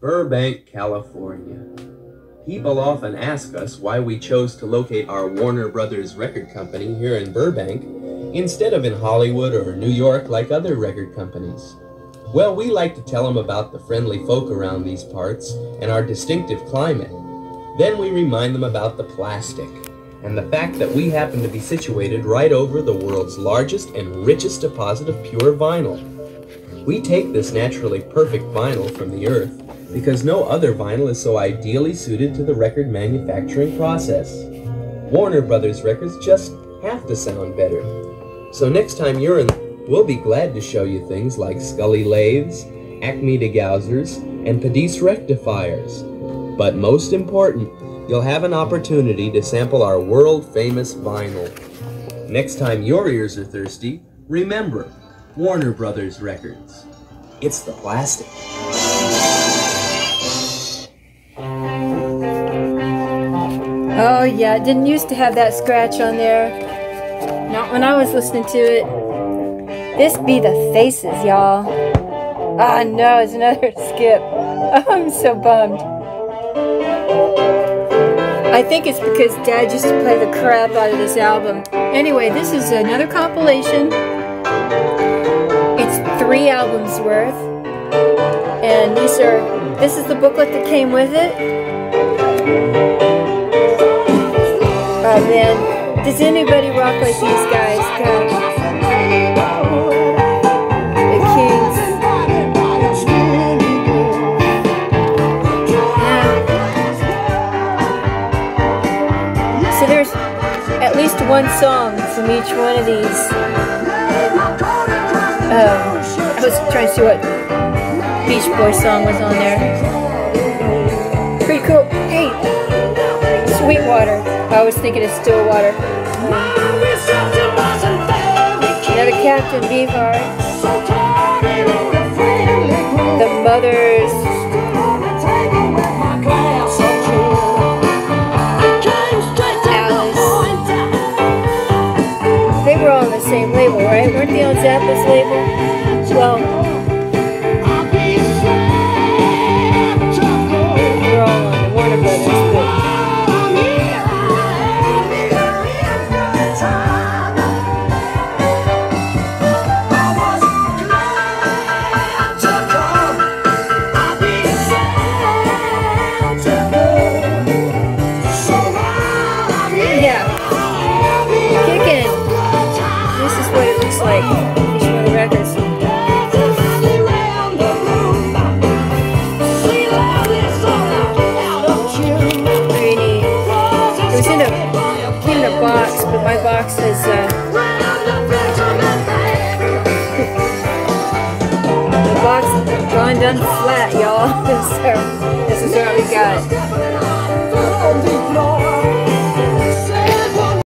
Burbank, California. People often ask us why we chose to locate our Warner Brothers record company here in Burbank instead of in Hollywood or New York like other record companies. Well, we like to tell them about the friendly folk around these parts and our distinctive climate. Then we remind them about the plastic and the fact that we happen to be situated right over the world's largest and richest deposit of pure vinyl. We take this naturally perfect vinyl from the earth because no other vinyl is so ideally suited to the record manufacturing process. Warner Brothers records just have to sound better. So next time you're in, we'll be glad to show you things like Scully lathes, Acme degaussers, and Pedis rectifiers. But most important, you'll have an opportunity to sample our world-famous vinyl. Next time your ears are thirsty, remember, Warner Brothers Records. It's the plastic. Oh yeah, it didn't used to have that scratch on there. Not when I was listening to it. This be the faces, y'all. Ah no, it's another skip. I'm so bummed. I think it's because Dad used to play the crap out of this album. Anyway, this is another compilation. Three albums worth. And these are, this is the booklet that came with it. Oh man, does anybody rock like these guys? God. So there's at least one song from each one of these. Um, was trying to see what Beach Boy song was on there. Pretty cool. Hey, Sweetwater. I was thinking of Stillwater. Another Captain Beefheart. The Mothers. On Zappa's label? Well, but my box is uh, the box gone done flat, y'all. so this is what we got.